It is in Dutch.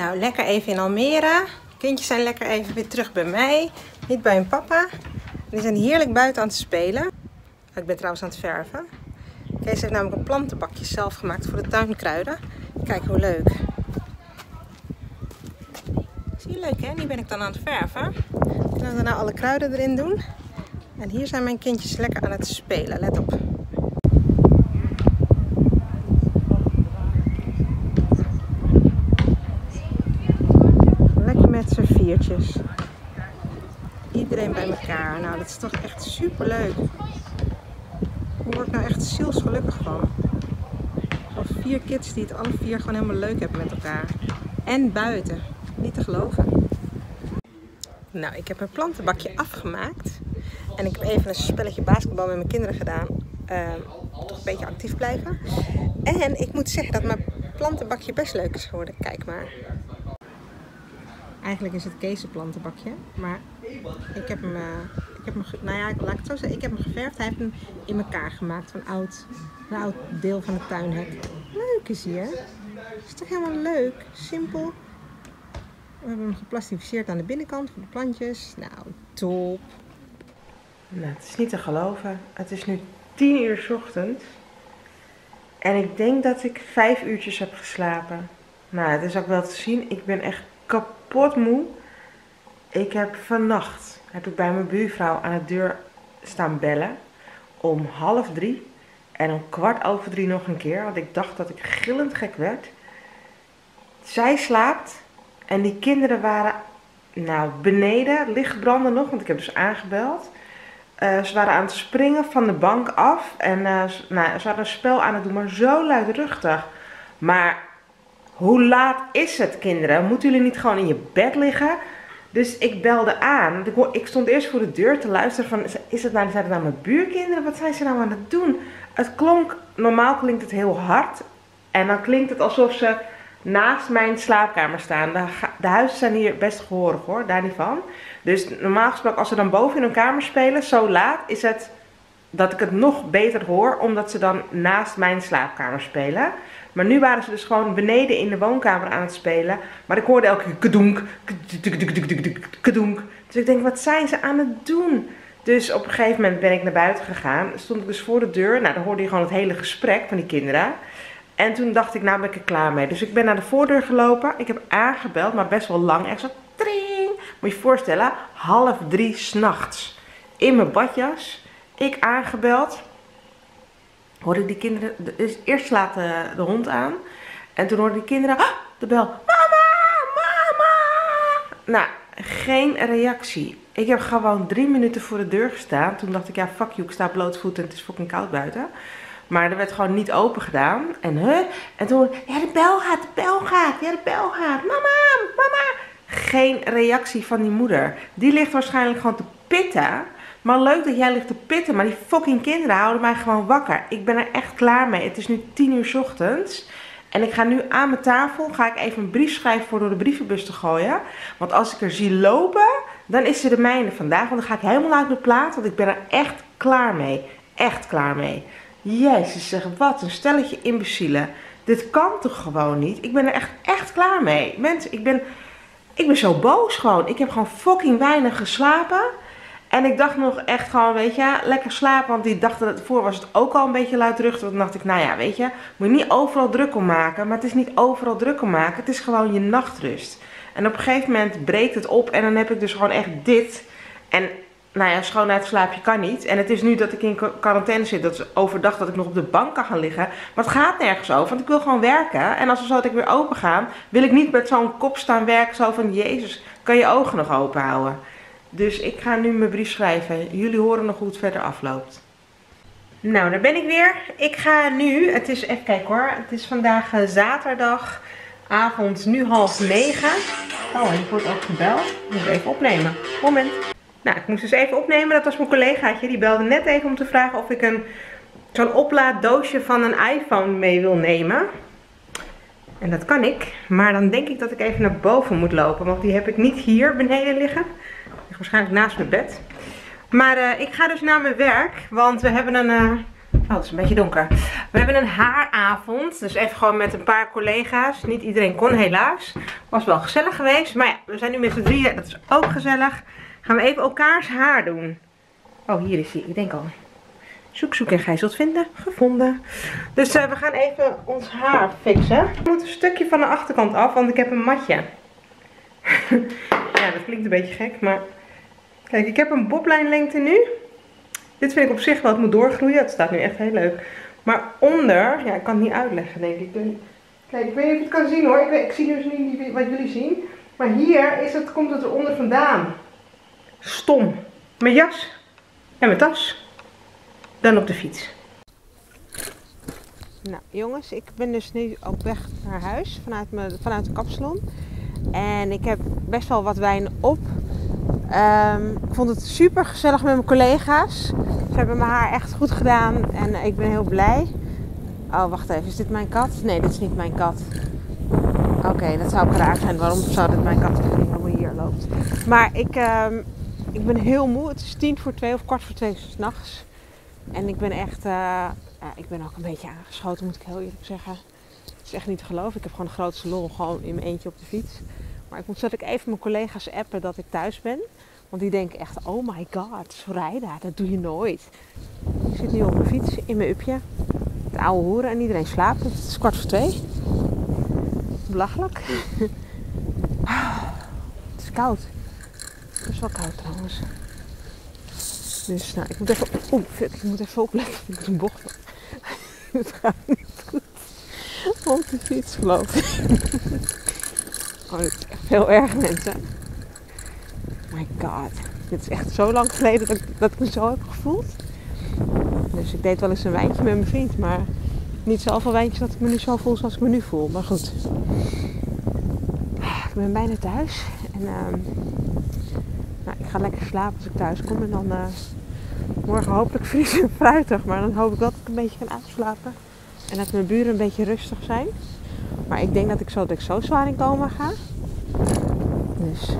Nou, lekker even in Almere. Kindjes zijn lekker even weer terug bij mij. Niet bij hun papa. Die zijn heerlijk buiten aan het spelen. Ik ben trouwens aan het verven. Kees heeft namelijk een plantenbakje zelf gemaakt voor de tuinkruiden. Kijk hoe leuk. Zie je leuk hè? Nu ben ik dan aan het verven. Ik ga daarna alle kruiden erin doen. En hier zijn mijn kindjes lekker aan het spelen. Let op. Lekker met z'n viertjes. Iedereen bij elkaar. Nou, dat is toch echt super leuk. Daar word ik nou echt zielsgelukkig van. Van vier kids die het alle vier gewoon helemaal leuk hebben met elkaar. En buiten. Niet te geloven. Nou, ik heb mijn plantenbakje afgemaakt. En ik heb even een spelletje basketbal met mijn kinderen gedaan. Uh, toch een beetje actief blijven. En ik moet zeggen dat mijn plantenbakje best leuk is geworden. Kijk maar. Eigenlijk is het Kees plantenbakje. Maar ik heb hem, uh, ik heb hem, nou ja, laat ik het zo zeggen. Ik heb hem geverfd. Hij heeft hem in elkaar gemaakt van oud, een oud deel van het tuinhek. Leuk is hè? Is toch helemaal leuk? Simpel. We hebben hem geplastificeerd aan de binnenkant voor de plantjes. Nou, top. Nou, het is niet te geloven. Het is nu 10 uur 's ochtends. En ik denk dat ik 5 uurtjes heb geslapen. Nou, het is ook wel te zien. Ik ben echt kapot moe. Ik heb vannacht, heb ik bij mijn buurvrouw aan de deur staan bellen. Om half drie. En om kwart over drie nog een keer. Want ik dacht dat ik gillend gek werd. Zij slaapt. En die kinderen waren, nou, beneden. Lichtbranden nog, want ik heb dus aangebeld. Uh, ze waren aan het springen van de bank af. En uh, nou, ze hadden een spel aan het doen, maar zo luidruchtig. Maar hoe laat is het, kinderen? Moeten jullie niet gewoon in je bed liggen? Dus ik belde aan. Ik stond eerst voor de deur te luisteren van, is het nou, zijn het nou mijn buurkinderen? Wat zijn ze nou aan het doen? Het klonk, normaal klinkt het heel hard. En dan klinkt het alsof ze naast mijn slaapkamer staan. De, huizen zijn hier best gehoorig hoor, daar niet van. Dus normaal gesproken als ze dan boven in hun kamer spelen, zo laat, is het dat ik het nog beter hoor, omdat ze dan naast mijn slaapkamer spelen. Maar nu waren ze dus gewoon beneden in de woonkamer aan het spelen. Maar ik hoorde elke keer kedonk, kedonk. Dus ik denk, wat zijn ze aan het doen? Dus op een gegeven moment ben ik naar buiten gegaan. Stond ik dus voor de deur. Nou, dan hoorde je gewoon het hele gesprek van die kinderen. En toen dacht ik, nou ben ik er klaar mee. Dus ik ben naar de voordeur gelopen. Ik heb aangebeld, maar best wel lang. Echt zo. Moet je je voorstellen, half drie s'nachts. In mijn badjas. Ik aangebeld. Hoorde ik die kinderen, dus eerst slaat de, hond aan. En toen hoorde die kinderen, ah, de bel. Mama, mama. Nou, geen reactie. Ik heb gewoon drie minuten voor de deur gestaan. Toen dacht ik, ja fuck you, ik sta blootvoet en het is fucking koud buiten. Maar er werd gewoon niet open gedaan. En, en toen, ja de bel gaat, de bel gaat, ja de bel gaat. Mama, mama. Geen reactie van die moeder. Die ligt waarschijnlijk gewoon te pitten. Maar leuk dat jij ligt te pitten, maar die fucking kinderen houden mij gewoon wakker. Ik ben er echt klaar mee. Het is nu 10 uur ochtends. En ik ga nu aan mijn tafel, ga ik even een brief schrijven voor door de brievenbus te gooien. Want als ik er zie lopen, dan is ze de mijne vandaag. Want dan ga ik helemaal uit mijn plaat, want ik ben er echt klaar mee. Echt klaar mee. Jezus zeg, wat een stelletje imbecielen. Dit kan toch gewoon niet? Ik ben er echt, echt klaar mee. Mensen, ik ben, ik ben zo boos gewoon. Ik heb gewoon fucking weinig geslapen. En ik dacht nog echt gewoon, weet je, lekker slapen. Want die dag ervoor was het ook al een beetje luidruchtig. Toen dacht ik, nou ja, weet je, moet je niet overal druk om maken. Maar het is niet overal druk om maken. Het is gewoon je nachtrust. En op een gegeven moment breekt het op. En dan heb ik dus gewoon echt dit. En nou ja, schoonheidsslaapje kan niet. En het is nu dat ik in quarantaine zit, dat is overdag dat ik nog op de bank kan gaan liggen. Maar het gaat nergens over, want ik wil gewoon werken. En als we zo dat ik weer open ga, wil ik niet met zo'n kop staan werken, zo van, jezus, kan je ogen nog open houden. Dus ik ga nu mijn brief schrijven. Jullie horen nog hoe het verder afloopt. Nou, daar ben ik weer. Ik ga nu, het is, even kijken hoor, het is vandaag uh, zaterdagavond, nu half negen. Oh, ik word ook gebeld. Ik moet even opnemen. Moment. Nou, ik moest dus even opnemen. Dat was mijn collegaatje. Die belde net even om te vragen of ik een zo'n oplaaddoosje van een iPhone mee wil nemen. En dat kan ik. Maar dan denk ik dat ik even naar boven moet lopen. Want die heb ik niet hier beneden liggen. Waarschijnlijk naast mijn bed. Maar uh, ik ga dus naar mijn werk. Want we hebben een, uh, Oh, het is een beetje donker. We hebben een haaravond. Dus even gewoon met een paar collega's. Niet iedereen kon helaas. Was wel gezellig geweest. Maar ja, we zijn nu met z'n drieën. Dat is ook gezellig. Gaan we even elkaars haar doen. Oh, hier is hij. Ik denk al. Zoek, zoek en gij zult vinden. Gevonden. Dus uh, we gaan even ons haar fixen. Ik moet een stukje van de achterkant af, want ik heb een matje. ja, dat klinkt een beetje gek, maar... Kijk, ik heb een boblijnlengte nu. Dit vind ik op zich wel, het moet doorgroeien. Het staat nu echt heel leuk. Maar onder, ja, ik kan het niet uitleggen, denk ik. Kijk, ik weet niet of je het kan zien hoor. Ik, ik zie dus niet wat jullie zien. Maar hier is het, komt het eronder vandaan. Stom. Mijn jas en mijn tas. Dan op de fiets. Nou jongens, ik ben dus nu op weg naar huis vanuit, mijn, vanuit de kapsalon. En ik heb best wel wat wijn op. Um, ik vond het super gezellig met mijn collega's. Ze hebben mijn haar echt goed gedaan en ik ben heel blij. Oh, wacht even. Is dit mijn kat? Nee, dit is niet mijn kat. Oké, dat zou raar zijn. Waarom zou dit mijn kat zijn die helemaal hier loopt? Maar ik, um, ik ben heel moe. Het is tien voor twee of kwart voor twee s'nachts. En ik ben echt... Uh, ja, ik ben ook een beetje aangeschoten, moet ik heel eerlijk zeggen. Het is echt niet te geloven. Ik heb gewoon de grootste lol gewoon in mijn eentje op de fiets. Maar ik moet zat ik even mijn collega's appen dat ik thuis ben. Want die denken echt, oh my god, Soraya, dat doe je nooit. Ik zit nu op mijn fiets in mijn upje. De oude hoeren en iedereen slaapt. Het is kwart voor twee. Belachelijk. Het is koud. Het is wel koud trouwens. Dus nou, ik moet even, oh, ik moet even opletten. Ik moet een bocht. het gaat niet goed. Op de fiets geloof. Veel erg mensen. My god. Dit is echt zo lang geleden dat ik, dat ik me zo heb gevoeld. Dus ik deed wel eens een wijntje met mijn vriend. Maar niet zoveel wijntjes dat ik me nu zo voel zoals ik me nu voel. Maar goed. Ik ben bijna thuis. En uh, nou, ik ga lekker slapen als ik thuis kom. En dan uh, morgen hopelijk fris en fruitig. Maar dan hoop ik wel dat ik een beetje kan uitslapen. En dat mijn buren een beetje rustig zijn. Maar ik denk dat ik zo, dat zo zwaar in coma ga. Dus